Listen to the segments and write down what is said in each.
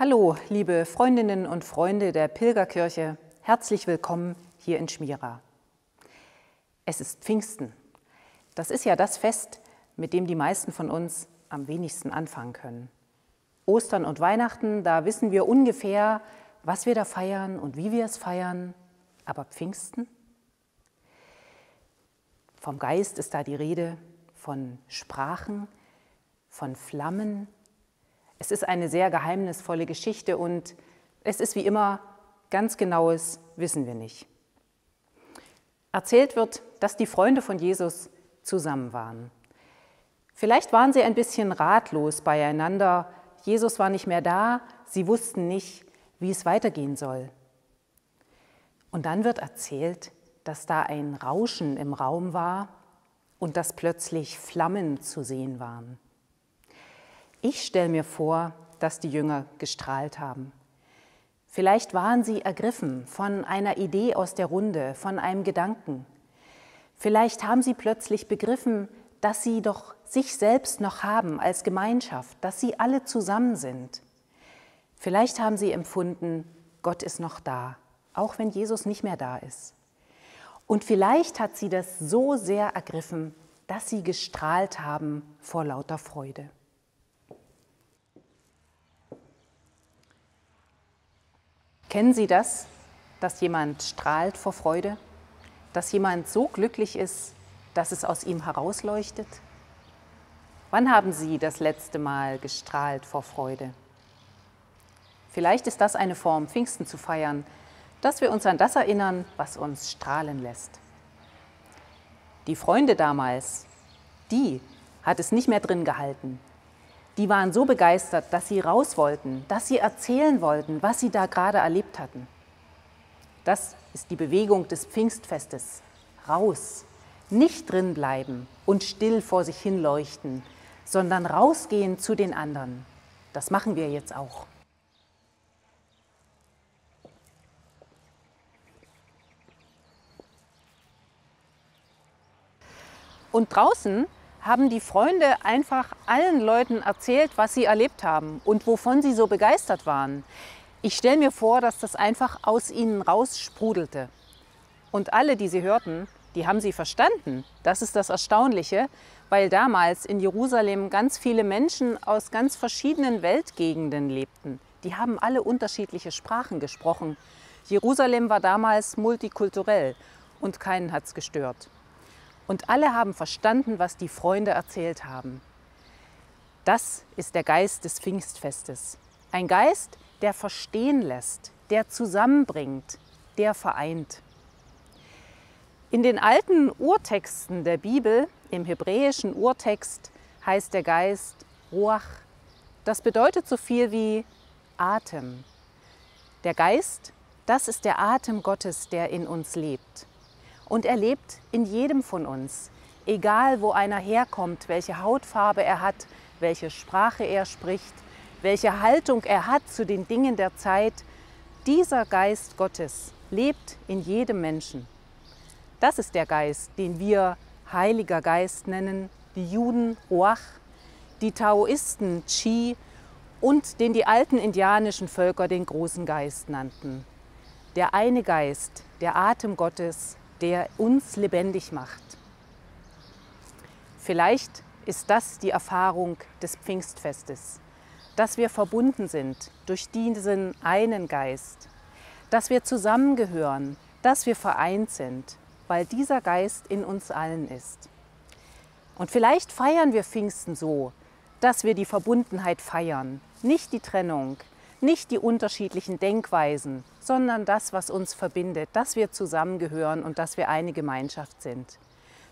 Hallo, liebe Freundinnen und Freunde der Pilgerkirche, herzlich willkommen hier in Schmira. Es ist Pfingsten. Das ist ja das Fest, mit dem die meisten von uns am wenigsten anfangen können. Ostern und Weihnachten, da wissen wir ungefähr, was wir da feiern und wie wir es feiern. Aber Pfingsten? Vom Geist ist da die Rede, von Sprachen, von Flammen. Es ist eine sehr geheimnisvolle Geschichte und es ist wie immer ganz genaues wissen wir nicht. Erzählt wird, dass die Freunde von Jesus zusammen waren. Vielleicht waren sie ein bisschen ratlos beieinander. Jesus war nicht mehr da, sie wussten nicht, wie es weitergehen soll. Und dann wird erzählt, dass da ein Rauschen im Raum war und dass plötzlich Flammen zu sehen waren. Ich stelle mir vor, dass die Jünger gestrahlt haben. Vielleicht waren sie ergriffen von einer Idee aus der Runde, von einem Gedanken. Vielleicht haben sie plötzlich begriffen, dass sie doch sich selbst noch haben als Gemeinschaft, dass sie alle zusammen sind. Vielleicht haben sie empfunden, Gott ist noch da, auch wenn Jesus nicht mehr da ist. Und vielleicht hat sie das so sehr ergriffen, dass sie gestrahlt haben vor lauter Freude. Kennen Sie das, dass jemand strahlt vor Freude? Dass jemand so glücklich ist, dass es aus ihm herausleuchtet? Wann haben Sie das letzte Mal gestrahlt vor Freude? Vielleicht ist das eine Form, Pfingsten zu feiern, dass wir uns an das erinnern, was uns strahlen lässt. Die Freunde damals, die hat es nicht mehr drin gehalten. Die waren so begeistert, dass sie raus wollten, dass sie erzählen wollten, was sie da gerade erlebt hatten. Das ist die Bewegung des Pfingstfestes. Raus, nicht drin bleiben und still vor sich hin leuchten, sondern rausgehen zu den anderen. Das machen wir jetzt auch. Und draußen haben die Freunde einfach allen Leuten erzählt, was sie erlebt haben und wovon sie so begeistert waren. Ich stelle mir vor, dass das einfach aus ihnen raussprudelte. Und alle, die sie hörten, die haben sie verstanden. Das ist das Erstaunliche, weil damals in Jerusalem ganz viele Menschen aus ganz verschiedenen Weltgegenden lebten. Die haben alle unterschiedliche Sprachen gesprochen. Jerusalem war damals multikulturell und keinen hat es gestört. Und alle haben verstanden, was die Freunde erzählt haben. Das ist der Geist des Pfingstfestes. Ein Geist, der verstehen lässt, der zusammenbringt, der vereint. In den alten Urtexten der Bibel, im hebräischen Urtext, heißt der Geist Ruach. Das bedeutet so viel wie Atem. Der Geist, das ist der Atem Gottes, der in uns lebt. Und er lebt in jedem von uns, egal wo einer herkommt, welche Hautfarbe er hat, welche Sprache er spricht, welche Haltung er hat zu den Dingen der Zeit. Dieser Geist Gottes lebt in jedem Menschen. Das ist der Geist, den wir Heiliger Geist nennen, die Juden Ruach, die Taoisten Chi und den die alten indianischen Völker den großen Geist nannten. Der eine Geist, der Atem Gottes, der uns lebendig macht. Vielleicht ist das die Erfahrung des Pfingstfestes, dass wir verbunden sind durch diesen einen Geist, dass wir zusammengehören, dass wir vereint sind, weil dieser Geist in uns allen ist. Und vielleicht feiern wir Pfingsten so, dass wir die Verbundenheit feiern, nicht die Trennung, nicht die unterschiedlichen Denkweisen, sondern das, was uns verbindet, dass wir zusammengehören und dass wir eine Gemeinschaft sind.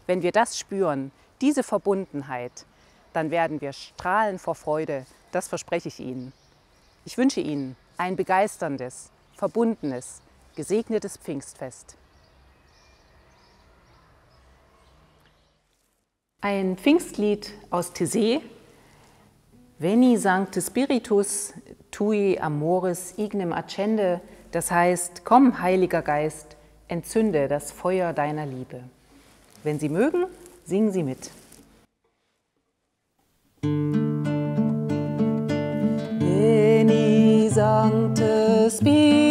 Wenn wir das spüren, diese Verbundenheit, dann werden wir strahlen vor Freude, das verspreche ich Ihnen. Ich wünsche Ihnen ein begeisterndes, verbundenes, gesegnetes Pfingstfest. Ein Pfingstlied aus Tessé, Veni Sancte Spiritus, Tui amoris ignem accende, das heißt, komm, Heiliger Geist, entzünde das Feuer deiner Liebe. Wenn Sie mögen, singen Sie mit. Veni Sancte Spiritus